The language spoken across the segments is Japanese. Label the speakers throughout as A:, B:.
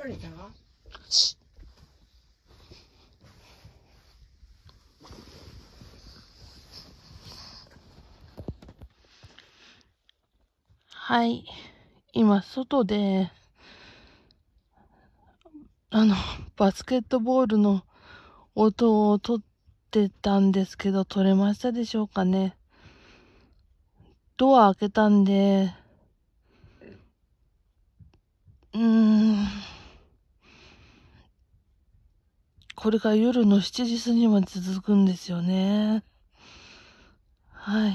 A: 取れた
B: はい。今、外で、あの、バスケットボールの音を取ってたんですけど、取れましたでしょうかね。ドア開けたんで、うーん。これが夜の7時過ぎまで続くんですよね。はい。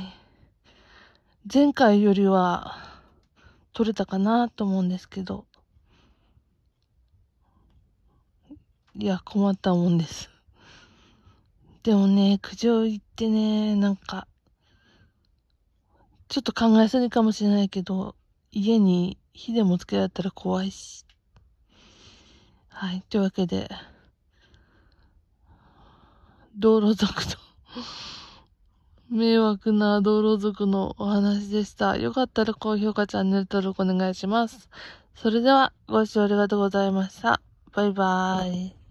B: 前回よりは取れたかなと思うんですけど。いや、困ったもんです。でもね、苦情言ってね、なんか、ちょっと考えすぎかもしれないけど、家に火でもつけられたら怖いし。はい。というわけで、道路族と 迷惑な道路族のお話でした。よかったら高評価、チャンネル登録お願いします。それでは、ご視聴ありがとうございました。バイバーイ。